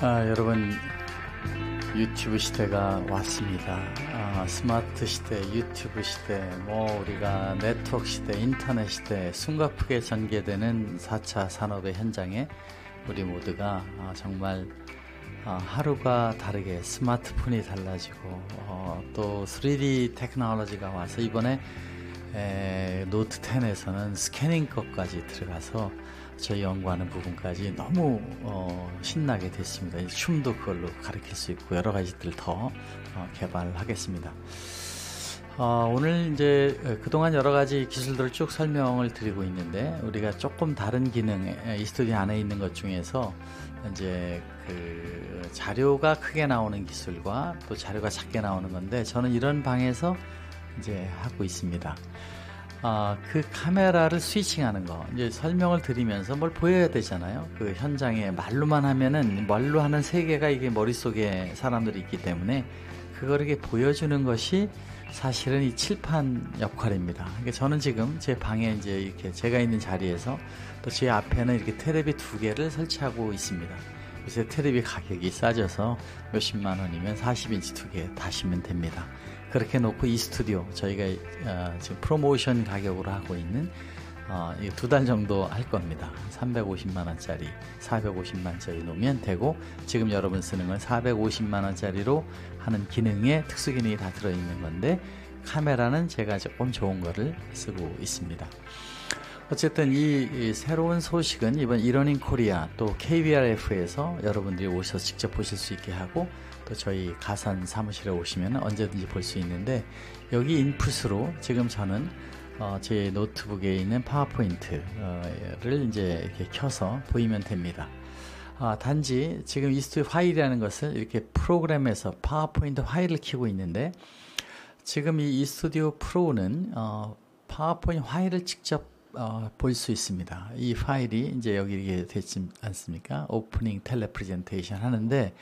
아, 여러분 유튜브 시대가 왔습니다. 아, 스마트 시대, 유튜브 시대, 뭐 우리가 네트워크 시대, 인터넷 시대, 숨가쁘게 전개되는 4차 산업의 현장에 우리 모두가 아, 정말 아, 하루가 다르게 스마트폰이 달라지고 어, 또 3D 테크놀로지가 와서 이번에 에, 노트 10에서는 스캐닝 것까지 들어가서 저희 연구하는 부분까지 너무 어, 신나게 됐습니다. 춤도 그걸로 가르칠 수 있고 여러 가지들 더 어, 개발하겠습니다. 어, 오늘 이제 그동안 여러 가지 기술들을 쭉 설명을 드리고 있는데 우리가 조금 다른 기능 이 스튜디오 안에 있는 것 중에서 이제 그 자료가 크게 나오는 기술과 또 자료가 작게 나오는 건데 저는 이런 방에서 이제 하고 있습니다. 아, 그 카메라를 스위칭하는 거 이제 설명을 드리면서 뭘 보여야 되잖아요. 그 현장에 말로만 하면은 말로 하는 세계가 이게 머릿속에 사람들이 있기 때문에 그걸 이렇게 보여주는 것이 사실은 이 칠판 역할입니다. 그러니까 저는 지금 제 방에 이제 이렇게 제가 있는 자리에서 또 제 앞에는 이렇게 테레비 두 개를 설치하고 있습니다. 요새 테레비 가격이 싸져서 몇십만 원이면 40인치 두 개 다시면 됩니다. 그렇게 놓고 이 스튜디오 저희가 어, 지금 프로모션 가격으로 하고 있는 어, 두달 정도 할 겁니다. 350만 원짜리, 450만 원짜리 놓으면 되고 지금 여러분 쓰는 건 450만 원짜리로 하는 기능에 특수 기능이 다 들어 있는 건데 카메라는 제가 조금 좋은 거를 쓰고 있습니다. 어쨌든 이, 이, 새로운 소식은 이번 이러닝 코리아 또 KBRF에서 여러분들이 오셔서 직접 보실 수 있게 하고 또 저희 가산 사무실에 오시면 언제든지 볼 수 있는데 여기 인풋으로 지금 저는 어, 제 노트북에 있는 파워포인트를 이제 이렇게 켜서 보이면 됩니다. 아, 단지 지금 이 스튜디오 파일이라는 것을 이렇게 프로그램에서 파워포인트 파일을 키고 있는데 지금 이 스튜디오 프로는 어, 파워포인트 파일을 직접 어, 볼 수 있습니다. 이 파일이 이제 여기 이렇게 되지 않습니까? opening tele presentation 하는데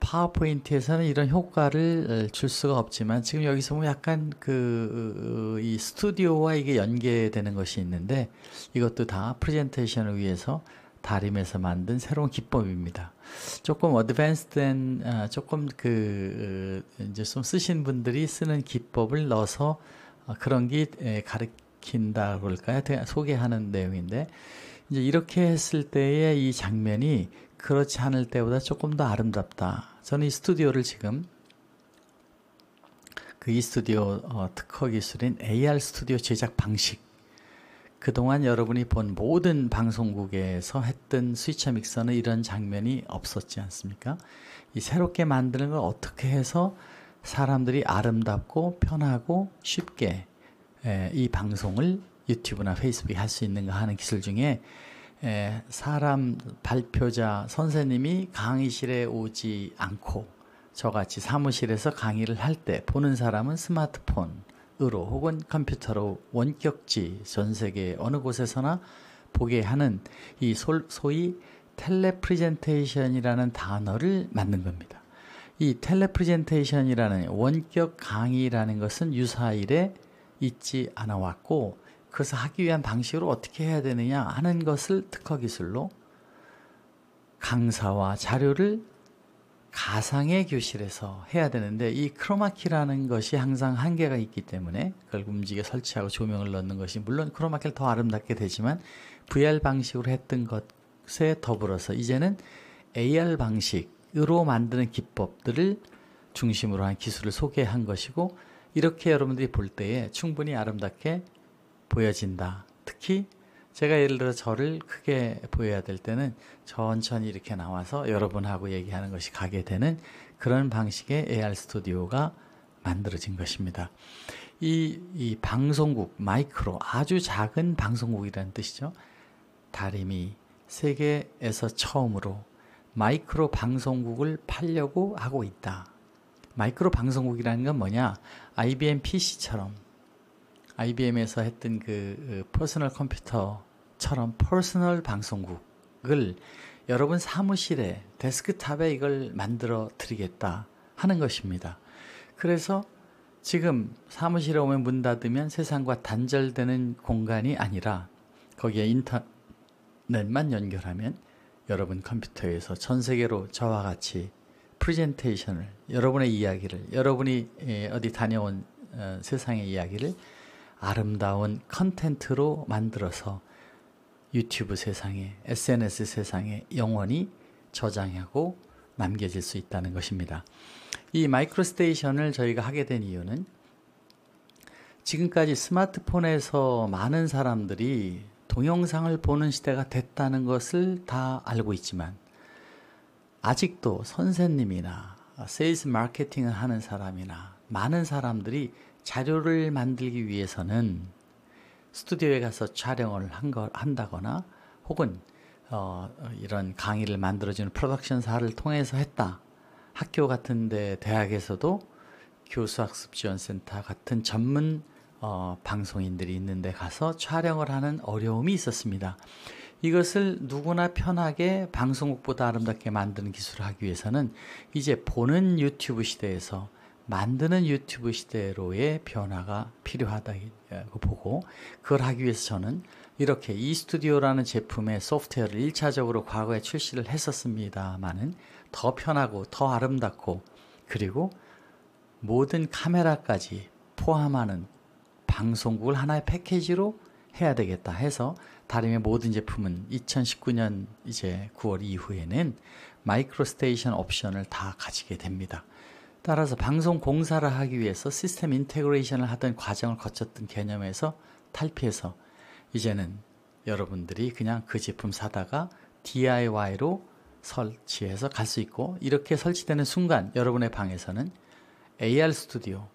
파워포인트에서는 이런 효과를 줄 수가 없지만 지금 여기서 보면 약간 그 이 스튜디오와 이게 연계되는 것이 있는데 이것도 다 프레젠테이션을 위해서 다림에서 만든 새로운 기법입니다. 조금 어드밴스된 아, 조금 그 이제 좀 쓰신 분들이 쓰는 기법을 넣어서 그런 게 가르 친다 그럴까요? 소개하는 내용인데 이제 이렇게 했을 때의 이 장면이 그렇지 않을 때보다 조금 더 아름답다. 저는 이 스튜디오를 지금 그 이 스튜디오 어, 특허 기술인 AR 스튜디오 제작 방식 그동안 여러분이 본 모든 방송국에서 했던 스위처 믹서는 이런 장면이 없었지 않습니까? 이 새롭게 만드는 걸 어떻게 해서 사람들이 아름답고 편하고 쉽게 에, 이 방송을 유튜브나 페이스북에 할 수 있는가 하는 기술 중에 에, 사람 발표자 선생님이 강의실에 오지 않고 저같이 사무실에서 강의를 할 때 보는 사람은 스마트폰으로 혹은 컴퓨터로 원격지 전 세계 어느 곳에서나 보게 하는 이 소위 텔레프레젠테이션이라는 단어를 만든 겁니다. 이 텔레프레젠테이션이라는 원격 강의라는 것은 유사일에 있지 않아 왔고 그것을 하기 위한 방식으로 어떻게 해야 되느냐 하는 것을 특허 기술로 강사와 자료를 가상의 교실에서 해야 되는데 이 크로마키라는 것이 항상 한계가 있기 때문에 그걸 움직여 설치하고 조명을 넣는 것이 물론 크로마키를 더 아름답게 되지만 VR 방식으로 했던 것에 더불어서 이제는 AR 방식으로 만드는 기법들을 중심으로 한 기술을 소개한 것이고 이렇게 여러분들이 볼 때에 충분히 아름답게 보여진다. 특히 제가 예를 들어 저를 크게 보여야 될 때는 천천히 이렇게 나와서 여러분하고 얘기하는 것이 가게 되는 그런 방식의 AR 스튜디오가 만들어진 것입니다. 이, 이 방송국, 마이크로, 아주 작은 방송국이라는 뜻이죠. 다림이 세계에서 처음으로 마이크로 방송국을 팔려고 하고 있다. 마이크로 방송국이라는 건 뭐냐? IBM PC처럼 IBM에서 했던 그 퍼스널 컴퓨터처럼 personal 방송국을 여러분 사무실에 데스크탑에 이걸 만들어 드리겠다 하는 것입니다. 그래서 지금 사무실에 오면 문 닫으면 세상과 단절되는 공간이 아니라 거기에 인터넷만 연결하면 여러분 컴퓨터에서 전 세계로 저와 같이 프레젠테이션을 여러분의 이야기를 여러분이 예, 어디 다녀온 어, 세상의 이야기를 아름다운 컨텐츠로 만들어서 유튜브 세상에 SNS 세상에 영원히 저장하고 남겨질 수 있다는 것입니다. 이 micro station을 저희가 하게 된 이유는 지금까지 스마트폰에서 많은 사람들이 동영상을 보는 시대가 됐다는 것을 다 알고 있지만 아직도 선생님이나 세일즈 마케팅을 하는 사람이나 많은 사람들이 자료를 만들기 위해서는 스튜디오에 가서 촬영을 한 거, 한다거나 혹은 어, 이런 강의를 만들어주는 프로덕션사를 통해서 했다. 학교 같은데 대학에서도 교수학습지원센터 같은 전문 어, 방송인들이 있는데 가서 촬영을 하는 어려움이 있었습니다. 이것을 누구나 편하게 방송국보다 아름답게 만드는 기술을 하기 위해서는 이제 보는 유튜브 시대에서 만드는 유튜브 시대로의 변화가 필요하다고 보고 그걸 하기 위해서 저는 이렇게 이 스튜디오라는 제품의 소프트웨어를 1차적으로 과거에 출시를 했었습니다만은 더 편하고 더 아름답고 그리고 모든 카메라까지 포함하는 방송국을 하나의 패키지로 해야 되겠다 해서 다림의 모든 제품은 2019년 이제 9월 이후에는 마이크로 스테이션 옵션을 다 가지게 됩니다. 따라서 방송 공사를 하기 위해서 시스템 integration을 하던 과정을 거쳤던 개념에서 탈피해서 이제는 여러분들이 그냥 그 제품 사다가 DIY로 설치해서 갈 수 있고 이렇게 설치되는 순간 여러분의 방에서는 AR 스튜디오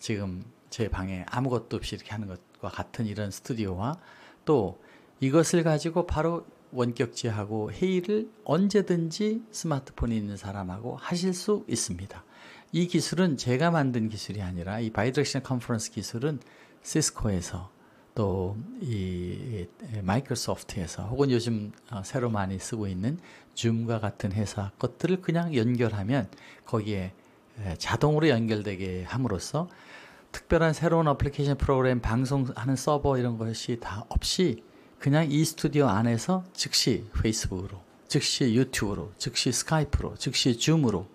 지금 제 방에 아무것도 없이 이렇게 하는 것과 같은 이런 스튜디오와 또 이것을 가지고 바로 원격제하고 회의를 언제든지 스마트폰이 있는 사람하고 하실 수 있습니다. 이 기술은 제가 만든 기술이 아니라 이 bidirection 컨퍼런스 기술은 시스코에서 또 이 마이크로소프트에서 혹은 요즘 어, 새로 많이 쓰고 있는 줌과 같은 회사 것들을 그냥 연결하면 거기에 자동으로 연결되게 함으로써 특별한 새로운 어플리케이션 프로그램 방송하는 서버 이런 것이 다 없이 그냥 이 스튜디오 안에서 즉시 페이스북으로 즉시 유튜브로 즉시 스카이프로 즉시 줌으로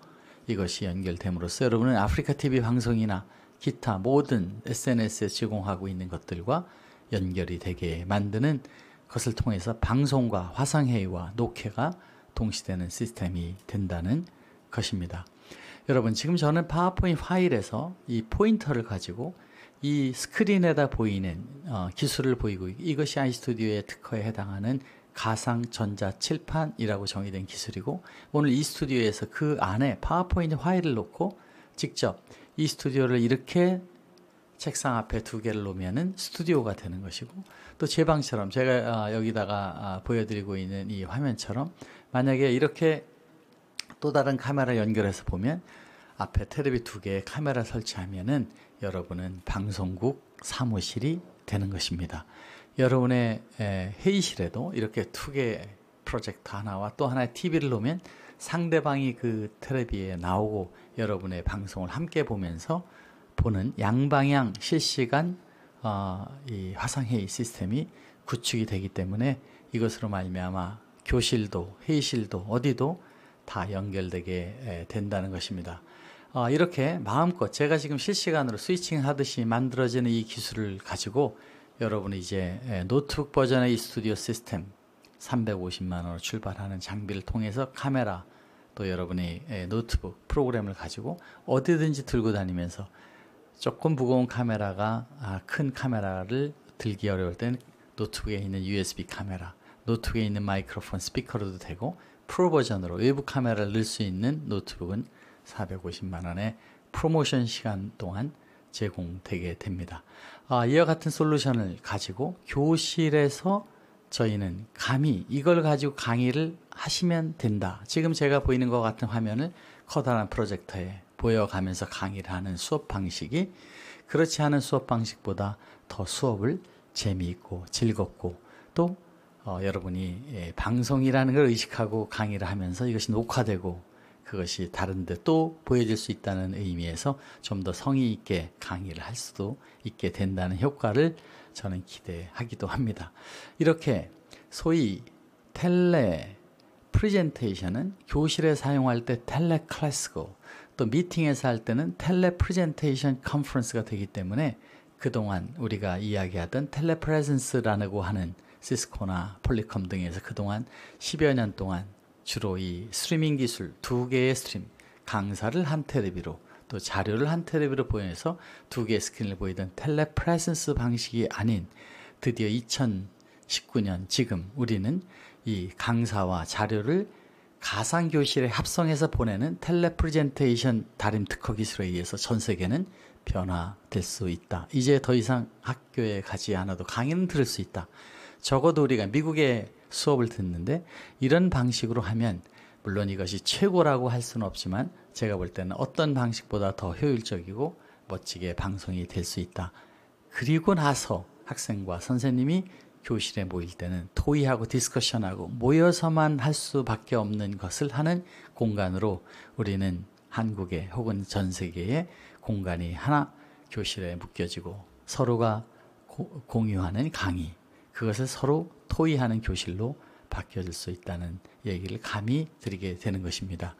이것이 연결됨으로써 여러분은 아프리카 TV 방송이나 기타 모든 SNS에 제공하고 있는 것들과 연결이 되게 만드는 것을 통해서 방송과 화상회의와 녹화가 동시되는 시스템이 된다는 것입니다. 여러분 지금 저는 파워포인트 파일에서 이 포인터를 가지고 이 스크린에다 보이는 어, 기술을 보이고 이것이 아이스튜디오의 특허에 해당하는 가상 전자 칠판이라고 정의된 기술이고 오늘 이 스튜디오에서 그 안에 파워포인트 파일을 놓고 직접 이 스튜디오를 이렇게 책상 앞에 두 개를 놓으면은 스튜디오가 되는 것이고 또 제 방처럼 제가 아, 여기다가 아, 보여드리고 있는 이 화면처럼 만약에 이렇게 또 다른 카메라 연결해서 보면 앞에 테레비 두 개의 카메라 설치하면은 여러분은 방송국 사무실이 되는 것입니다. 여러분의 회의실에도 이렇게 두 개의 프로젝터 하나와 또 하나의 TV를 놓으면 상대방이 그 텔레비에 나오고 여러분의 방송을 함께 보면서 보는 양방향 실시간 어, 이 화상회의 시스템이 구축이 되기 때문에 이것으로 말미암아 교실도 회의실도 어디도 다 연결되게 된다는 것입니다. 어, 이렇게 마음껏 제가 지금 실시간으로 스위칭 하듯이 만들어지는 이 기술을 가지고 여러분이 이제 노트북 버전의 이 스튜디오 시스템 350만 원으로 출발하는 장비를 통해서 카메라 또 여러분이 노트북 프로그램을 가지고 어디든지 들고 다니면서 조금 무거운 카메라가 아, 큰 카메라를 들기 어려울 땐 노트북에 있는 USB 카메라, 노트북에 있는 마이크로폰 스피커로도 되고 프로 버전으로 외부 카메라를 넣을 수 있는 노트북은 450만 원에 프로모션 시간 동안 제공되게 됩니다. 아, 이와 같은 솔루션을 가지고 교실에서 저희는 감히 이걸 가지고 강의를 하시면 된다. 지금 제가 보이는 것 같은 화면을 커다란 프로젝터에 보여가면서 강의를 하는 수업 방식이 그렇지 않은 수업 방식보다 더 수업을 재미있고 즐겁고 또 어, 여러분이 예, 방송이라는 걸 의식하고 강의를 하면서 이것이 녹화되고 그것이 다른데 또 보여질 수 있다는 의미에서 좀 더 성의 있게 강의를 할 수도 있게 된다는 효과를 저는 기대하기도 합니다. 이렇게 소위 tele, 프레젠테이션은 교실에 사용할 때 tele class고 또 미팅에서 할 때는 tele 프레젠테이션 컨퍼런스가 되기 때문에 그동안 우리가 이야기하던 telepresence라고 하는 시스코나 폴리컴 등에서 그동안 10여 년 동안 주로 이 스트리밍 기술 두 개의 stream 강사를 한 테레비로 또 자료를 한 테레비로 보여서 두 개의 스크린을 보이던 텔레프레젠스 방식이 아닌 드디어 2019년 지금 우리는 이 강사와 자료를 가상 교실에 합성해서 보내는 텔레프레젠테이션 다림 특허 기술에 의해서 전 세계는 변화될 수 있다. 이제 더 이상 학교에 가지 않아도 강의는 들을 수 있다. 적어도 우리가 미국의 수업을 듣는데 이런 방식으로 하면 물론 이것이 최고라고 할 수는 없지만 제가 볼 때는 어떤 방식보다 더 효율적이고 멋지게 방송이 될 수 있다. 그리고 나서 학생과 선생님이 교실에 모일 때는 토의하고 디스커션하고 모여서만 할 수밖에 없는 것을 하는 공간으로 우리는 한국에 혹은 전 세계에 공간이 하나 교실에 묶여지고 서로가 고, 공유하는 강의 그것을 서로 토의하는 교실로 바뀌어질 수 있다는 얘기를 감히 드리게 되는 것입니다.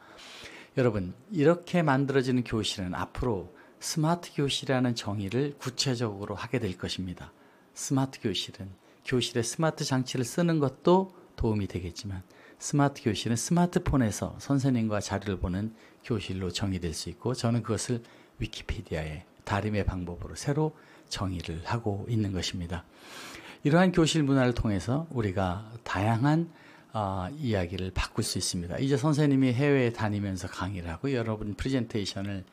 여러분 이렇게 만들어지는 교실은 앞으로 스마트 교실이라는 정의를 구체적으로 하게 될 것입니다. 스마트 교실은 교실에 스마트 장치를 쓰는 것도 도움이 되겠지만 스마트 교실은 스마트폰에서 선생님과 자료를 보는 교실로 정의될 수 있고 저는 그것을 위키피디아의 다림의 방법으로 새로 정의를 하고 있는 것입니다. 이러한 교실 문화를 통해서 우리가 다양한 어, 이야기를 바꿀 수 있습니다. 이제 선생님이 해외에 다니면서 강의를 하고 여러분 프레젠테이션을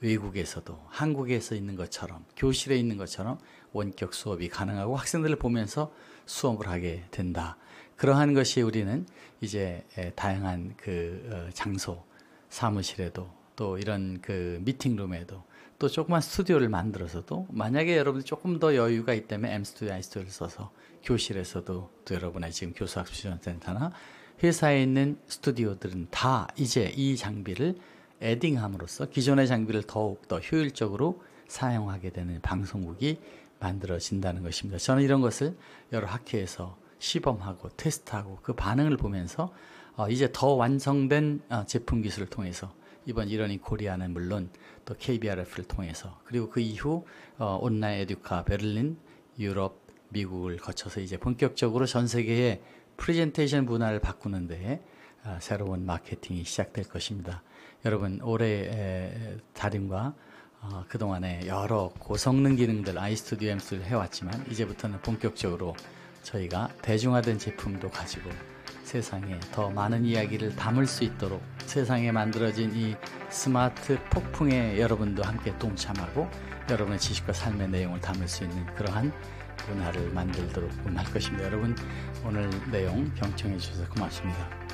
외국에서도 한국에서 있는 것처럼 교실에 있는 것처럼 원격 수업이 가능하고 학생들을 보면서 수업을 하게 된다. 그러한 것이 우리는 이제 다양한 그 어, 장소 사무실에도 또 이런 그 미팅룸에도 또 조그만 스튜디오를 만들어서도 만약에 여러분들 조금 더 여유가 있다면 M스튜디오, I스튜디오를 써서 교실에서도 또 여러분의 지금 교수학습 지원센터나 회사에 있는 스튜디오들은 다 이제 이 장비를 에딩함으로써 기존의 장비를 더욱 더 효율적으로 사용하게 되는 방송국이 만들어진다는 것입니다. 저는 이런 것을 여러 학회에서 시범하고 테스트하고 그 반응을 보면서 어, 이제 더 완성된 어, 제품 기술을 통해서 이번 이러닝 코리아는 물론 또 KBRF를 통해서 그리고 그 이후 어, 온라인 에듀카 베를린 유럽 미국을 거쳐서 이제 본격적으로 전 세계의 프레젠테이션 문화를 바꾸는데 어, 새로운 마케팅이 시작될 것입니다. 여러분 올해 다림과 어, 그동안에 여러 고성능 기능들 아이스튜디오 엠스를 해왔지만 이제부터는 본격적으로 저희가 대중화된 제품도 가지고 세상에 더 많은 이야기를 담을 수 있도록 세상에 만들어진 이 스마트 폭풍에 여러분도 함께 동참하고 여러분의 지식과 삶의 내용을 담을 수 있는 그러한 문화를 만들도록 할 것입니다. 여러분 오늘 내용 경청해 주셔서 고맙습니다.